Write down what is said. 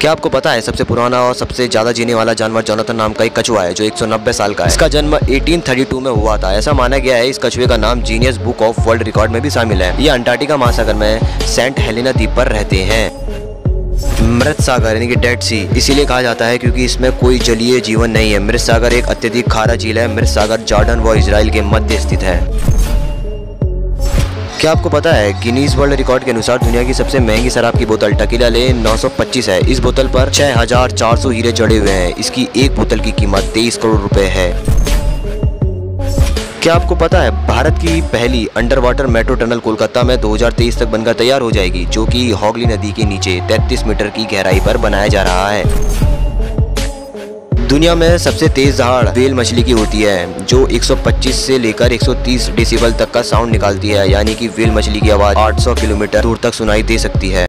क्या आपको पता है सबसे पुराना और सबसे ज़्यादा जीने वाला जानवर जोनाथन नाम का एक कछुआ है, जो 190 साल का है। इसका जन्म 1832 में हुआ था। ऐसा माना गया है इस कछुए का नाम Guinness book of world record में भी शामिल है। ये अंटार्कटिका महासागर में सेंट हेलिना द्वीप पर रहते हैं। मृत सागर, यानी कि डेड सी, इसीलिए कहा जाता है क्योंकि इसमें कोई जलीय जीवन नहीं है। मृत सागर एक अत्यधिक खारा झील है। मृत सागर जॉर्डन व इसराइल के मध्य स्थित है। क्या आपको पता है गिनीज वर्ल्ड रिकॉर्ड के अनुसार दुनिया की सबसे महँगी शराब की बोतल टकीला ले 925 है। इस बोतल पर 6400 हीरे जड़े हुए हैं। इसकी एक बोतल की कीमत 23 करोड़ रुपए है। क्या आपको पता है, भारत की पहली under water metro tunnel Kolkata में 2023 तक बनकर तैयार हो जाएगी, जो कि हॉगली नदी के नीचे 33 मीटर की गहराई पर बनाया जा रहा है। दुनिया में सबसे तेज दहाड़ वेल मछली की होती है, जो 125 से लेकर 130 डेसिबल तक का साउंड निकालती है, यानी कि वेल मछली की आवाज़ 800 किलोमीटर दूर तक सुनाई दे सकती है।